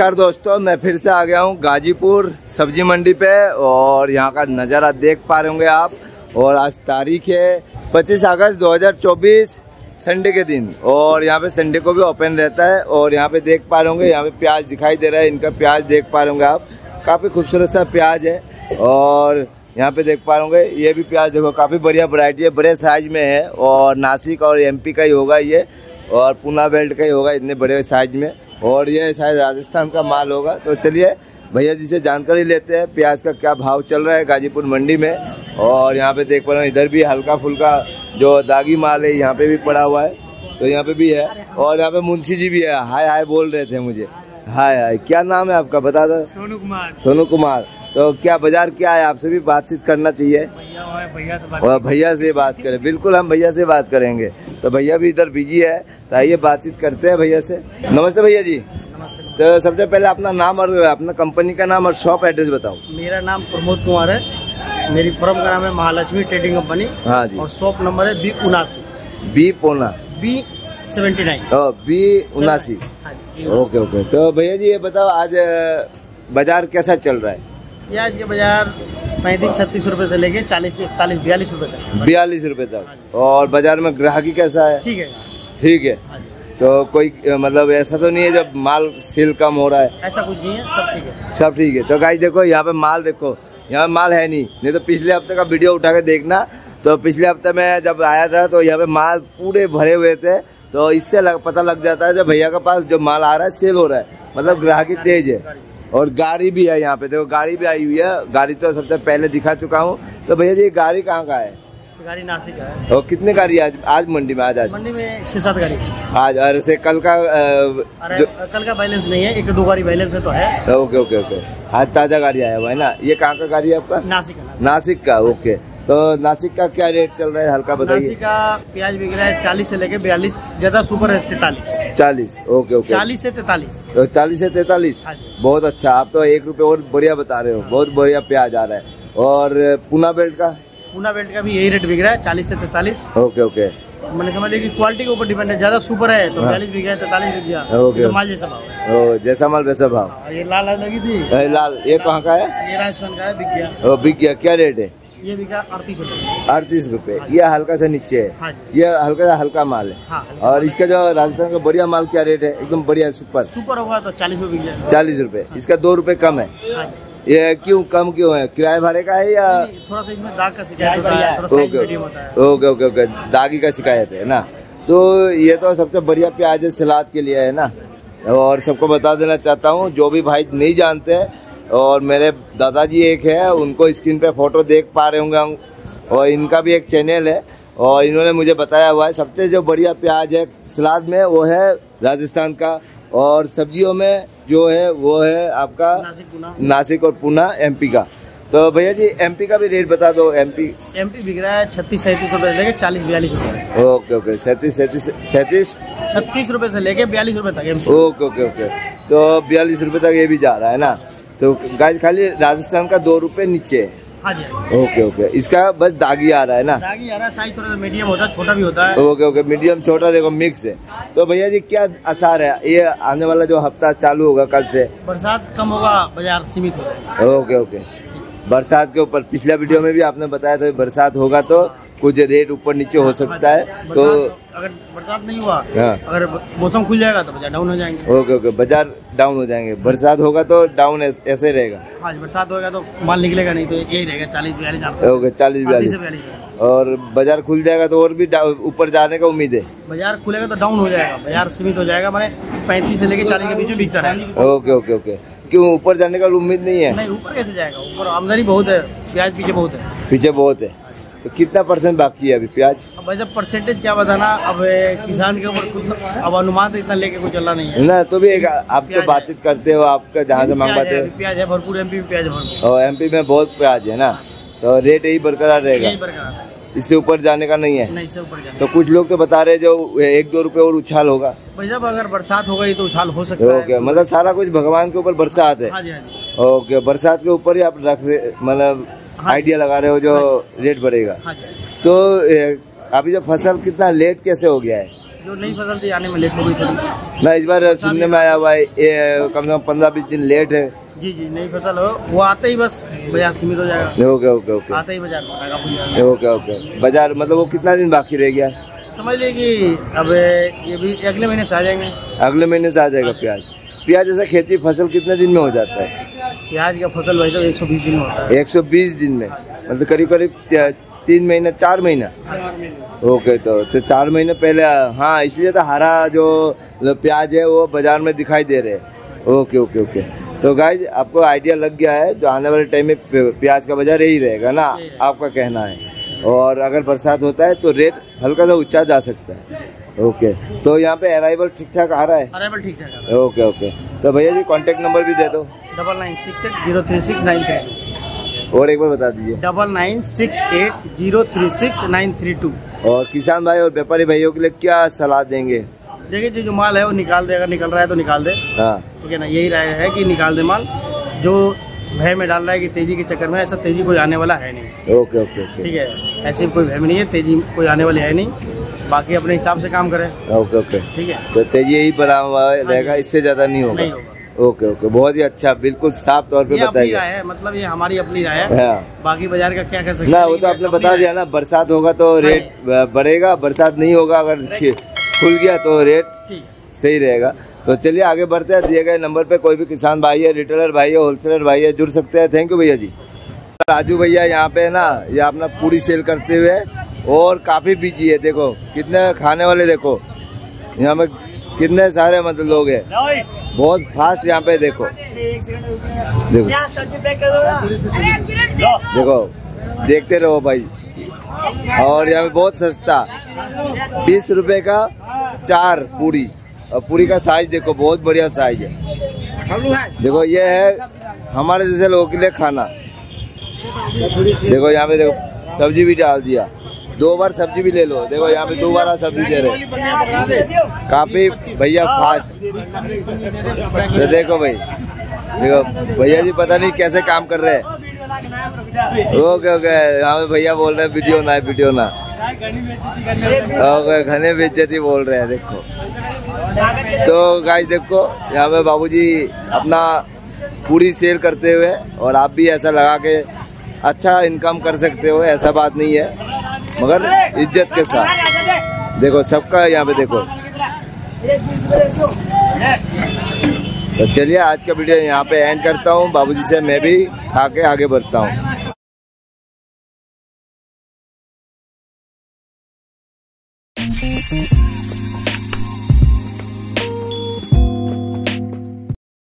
नमस्कार दोस्तों, मैं फिर से आ गया हूँ गाजीपुर सब्ज़ी मंडी पे और यहाँ का नज़ारा देख पा रहे होंगे आप। और आज तारीख है 25 अगस्त 2024 संडे के दिन। और यहाँ पे संडे को भी ओपन रहता है और यहाँ पे देख पा रहे होंगे, यहाँ पे प्याज दिखाई दे रहा है, इनका प्याज देख पा रहे होंगे आप। काफ़ी खूबसूरत सा प्याज है और यहाँ पे देख पा रहे ये भी प्याज देखो, काफ़ी बढ़िया वरायटी है, बड़े साइज़ में है और नासिक और एमपी का ही होगा ये और पूना बेल्ट का ही होगा, इतने बड़े साइज़ में। और ये शायद राजस्थान का माल होगा। तो चलिए, भैया जी से जानकारी लेते हैं, प्याज का क्या भाव चल रहा है गाजीपुर मंडी में। और यहाँ पे देख पा रहे हैं, इधर भी हल्का फुल्का जो दागी माल है, यहाँ पे भी पड़ा हुआ है तो यहाँ पे भी है। और यहाँ पे मुंशी जी भी है, हाय हाय बोल रहे थे मुझे। हाय हाय क्या नाम है आपका? बता दो। सोनू कुमार। सोनू कुमार। तो क्या बाज़ार क्या है? आपसे भी बातचीत करना चाहिए। भैया भैया से भैया से बात करें। बिल्कुल हम भैया से बात करेंगे। तो भैया भी इधर बिज़ी है तो आइए बातचीत करते हैं भैया से। नमस्ते भैया जी। तो सबसे पहले अपना नाम और अपना कंपनी का नाम और शॉप एड्रेस बताओ। मेरा नाम प्रमोद कुमार है। मेरी फर्म का नाम है महालक्ष्मी ट्रेडिंग कंपनी हाँ जी। और शॉप नंबर है बी उनासी। बी पोना। बी सेवेंटी नाइन बी उनासी। हाँ ओके ओके तो भैया जी ये बताओ आज बाज़ार कैसा चल रहा है? प्याज के बाज़ार पैंतीस छत्तीस रूपए से लेके चालीस इकतालीस बयालीस रूपए तक। बयालीस रुपए तक। और बाज़ार में ग्राहकी कैसा है? ठीक है। ठीक है। हाँ तो कोई मतलब ऐसा तो नहीं है जब माल सेल कम हो रहा है? ऐसा कुछ नहीं है सब ठीक है। सब ठीक है। तो गाइस देखो यहाँ पे माल देखो। यहाँ माल है नहीं। नहीं तो पिछले हफ़्ते का वीडियो उठा के देखना। तो पिछले हफ़्ते में जब आया था तो यहाँ पे माल पूरे भरे हुए थे। तो इससे लग, पता लग जाता है जब भैया के पास जो माल आ रहा है सेल हो रहा है। मतलब ग्राहकी तेज है। और गाड़ी भी है यहाँ पे। देखो गाड़ी भी आई हुई है। गाड़ी तो सबसे पहले दिखा चुका हूँ। तो भैया जी ये गाड़ी कहाँ का है? गाड़ी नासिक का है। और कितने गाड़ी आज आज मंडी में आज आज? मंडी में छह सात गाड़ी। आज और ऐसे कल का अरे कल का बैलेंस नहीं है एक दो गाड़ी बैलेंस है तो है। Okay okay okay. आज ताज़ा गाड़ी आया हुआ है ना? ये कहाँ का गाड़ी है आपका? नासिक। नासिक का ओके। तो नासिक का क्या रेट चल रहा है? हल्का बताइए। नासिक का प्याज बिक रहा है चालीस से लेके बयालीस ज़्यादा सुपर है तैतालीस। चालीस ओके ओके। चालीस से तैतालीस। तो चालीस से तैतालीस? हाँ बहुत अच्छा आप तो एक रुपए और बढ़िया बता रहे हो बहुत बढ़िया प्याज आ रहा है। और पूना बेल्ट का? पूना बेल्ट का भी यही रेट बिक रहा है चालीस से तैतालीस। Okay okay. मैंने समझ लिया कि क्वालिटी के ऊपर डिपेंड है ज़्यादा सुपर है तो हाँ। बयालीस बिक तैतालीस बिक गया। ओके। तो माल जैसा भाव ओ, जैसा माल वैसा भाव। हाँ, ये लाल लगी थी। लाल ये कहाँ का है? ये राजस्थान का है बिक गया। बिक गया क्या रेट है? ये बिका अड़तीस रूपए। अड़तीस रुपए। ये हल्का सा नीचे हाँ। है। ये हल्का सा हल्का माल है। हाँ और इसका जो राजस्थान का बढ़िया माल क्या रेट है? एकदम बढ़िया सुपर सुपर होगा तो चालीस रूपए चालीस रूपए। इसका दो रूपए कम है। हाँ ये क्यों कम क्यों है? किराए भाड़े का है या थोड़ा सा इसमें दाग का शिकायत होता है ओके है। ओके ओके ओके दागी का शिकायत है ना? तो ये तो सबसे बढ़िया प्याज है सलाद के लिए है ना? और सबको बता देना चाहता हूँ जो भी भाई नहीं जानते और मेरे दादाजी एक है उनको स्क्रीन पे फ़ोटो देख पा रहे होंगे हम। और इनका भी एक चैनल है। और इन्होंने मुझे बताया हुआ है सबसे जो बढ़िया प्याज है सलाद में वो है राजस्थान का। और सब्जियों में जो है वो है आपका नासिक और पूना एमपी का। तो भैया जी एमपी का भी रेट बता दो एमपी एमपी बिक रहा है छत्तीस सैंतीस रुपए से लेके चालीस बयालीस रुपए। ओके ओके सैंतीस सैंतीस सैंतीस? छत्तीस रुपए से लेके बयालीस रुपए तक ओके ओके ओके। तो बयालीस रुपए तक ये भी जा रहा है ना? तो गाय खाली राजस्थान का दो रुपए नीचे है। हाँ जी हाँ ओके ओके। इसका बस दागी आ रहा है ना? दागी आ रहा है साइज़ थोड़ा मीडियम होता है छोटा भी होता है। ओके ओके मीडियम छोटा देखो मिक्स है। तो भैया जी क्या आसार है? ये आने वाला जो हफ़्ता चालू होगा कल से? बरसात कम होगा बाज़ार सीमित होगा। Okay okay. बरसात के ऊपर पिछला वीडियो में भी आपने बताया था बरसात होगा तो कुछ रेट ऊपर नीचे हो सकता है तो अगर बरसात नहीं हुआ हाँ। अगर मौसम खुल जाएगा तो बाज़ार डाउन हो जाएँगे। ओके ओके बाज़ार डाउन हो जाएँगे। बरसात होगा तो डाउन ऐसे रहेगा। हाँ बरसात होगा तो माल निकलेगा नहीं तो यही रहेगा चालीस बयालीस ओके चालीस बयालीस। बयालीस और बाज़ार खुल जाएगा तो और भी ऊपर जाने का उम्मीद है? बाज़ार खुलेगा तो डाउन हो जाएगा बाज़ार सीमित हो जाएगा मैंने पैंतीस से लेकर चालीस के बीच में बिकता रहेगा ओके ओके ओके। क्यों ऊपर जाने का उम्मीद नहीं है? नहीं ऊपर कैसे जाएगा? ऊपर आमदनी बहुत है प्याज पीछे बहुत है। पीछे बहुत है। तो कितना परसेंट बाकी है अभी प्याज? अब वैसे परसेंटेज क्या बताना अब किसान के ऊपर कुछ अब अनुमान तो इतना लेके कुछ चलना नहीं है। ना तो भी एक आप तो बातचीत करते हो आपका जहाँ से मंगवाते है, प्याज है भरपूर एमपी में प्याज भरपूर। और एमपी में बहुत प्याज है ना? तो रेट यही बरकरार रहेगा। इससे ऊपर जाने का नहीं है? नहीं से ऊपर जाना तो कुछ लोग तो बता रहे जो एक दो रुपए और उछाल होगा। भाई जब अगर बरसात हो गई तो उछाल हो सकता ओके है मतलब सारा कुछ भगवान के ऊपर बरसात है? हाँ जी हाँ जी। ओके बरसात के ऊपर ही आप रख रहे मतलब। आइडिया लगा रहे हो जो रेट बढ़ेगा। हाँ तो अभी जो फ़सल कितना लेट कैसे हो गया है? जो नई फ़सल थी आने में लेट हो गई थोड़ी। ना इस बार सुनने में आया हुआ है ये कम से कम पंद्रह बीस दिन लेट है। जी जी नई फ़सल हो। वो आते ही बस बाज़ार सीमित हो जाएगा। Okay okay okay. आते ही बाज़ार। Okay okay. बाज़ार मतलब वो कितना दिन बाकी रह गया? समझ लीजिए कि अब ये भी अगले महीने से आ जाएँगे। अगले महीने से आ जाएगा प्याज। प्याज जैसा खेती फ़सल कितने दिन में हो जाता है? प्याज का फ़सल वैसे तो एक सौ बीस दिन में होता है। 120 दिन में? मतलब करीब करीब तीन महीना चार महीना? ओके तो, तो चार महीने पहले हाँ इसलिए तो हरा जो प्याज है वो बाज़ार में दिखाई दे रहे हैं। Okay okay okay. तो गाइज़ आपको आइडिया लग गया है जो आने वाले टाइम में प्याज का बाज़ार यही रहेगा ना? आपका कहना है। और अगर बरसात होता है तो रेट हल्का सा ऊँचा जा सकता है। ओके। तो यहाँ पे अराइवल ठीक ठाक आ रहा है? अराइवल ठीक ठाक है। Okay okay. तो भैया जी कांटेक्ट नंबर भी दे दो। Double nine six eight zero three six nine three और एक बार बता दीजिए। Double nine six eight zero three six nine three two और किसान भाई और व्यापारी भाइयों के लिए क्या सलाह देंगे? देखिए जो जो माल है वो निकाल दे अगर निकल रहा है तो निकाल दे। हाँ। ठीक है ना यही राय है कि निकाल दे माल। जो भय में डाल रहा है कि तेज़ी के चक्कर में ऐसा तेज़ी कोई आने वाला है नहीं। Okay okay okay. ठीक है? ऐसी कोई भय में नहीं है तेज़ी कोई आने वाली है नहीं। बाकी अपने हिसाब से काम करे। Okay okay. ठीक है? तो तेज़ी यही बना हुआ है रहेगा इससे ज़्यादा नहीं होगा। नहीं होगा। ओके ओके बहुत ही अच्छा बिल्कुल साफ़ तौर पे बताइए। राय है मतलब ये हमारी अपनी राय है। हाँ। बाकी बाज़ार का क्या कह सकते ना वो तो आपने बता दिया ना बरसात होगा तो रेट बढ़ेगा बरसात नहीं होगा अगर खुल गया तो रेट सही रहेगा। तो चलिए आगे बढ़ते हैं दिए गए नंबर पे कोई भी किसान भाई है रिटेलर भाई है होलसेलर भाई है जुड़ सकते हैं। थैंक यू भैया जी। राजू भैया यहाँ पे है ना ये अपना पूरी सेल करते हुए और काफ़ी बिज़ी है, देखो। कितने खाने वाले, देखो। यहाँ पे कितने सारे मतलब लोग हैं। बहुत फास्ट यहाँ पे, देखो। देखो। देखो, देखते रहो भाई। और यहाँ पे बहुत सस्ता। बीस रुपए का चार पूरी। और पूरी का साइज़ देखो, बहुत बढ़िया साइज़ है। देखो, ये है हमारे जैसे लोगों के लिए खाना। देखो, यहाँ पे देखो, सब्ज़ी भी डाल दिया। दो बार सब्ज़ी भी ले लो। देखो, यहाँ पे दो बार सब्ज़ी दे रहे काफ़ी भैया फास्ट। तो देखो भाई, देखो, भैया जी पता नहीं कैसे काम कर रहे हैं। ओके ओके, यहाँ पे भैया बोल रहे हैं, वीडियो ना वीडियो ना। ओके, घने बेइज्जती बोल रहे हैं, देखो। तो गाइस देखो, यहाँ पे बाबूजी अपना पूरी सेल करते हुए, और आप भी ऐसा लगा के अच्छा इनकम कर सकते हो, ऐसा बात नहीं है। मगर इज़्ज़त के साथ। देखो, सबका यहाँ पे देखो। तो चलिए, आज का वीडियो यहाँ पे एंड करता हूँ। बाबूजी से मैं भी खा के आगे बढ़ता हूँ।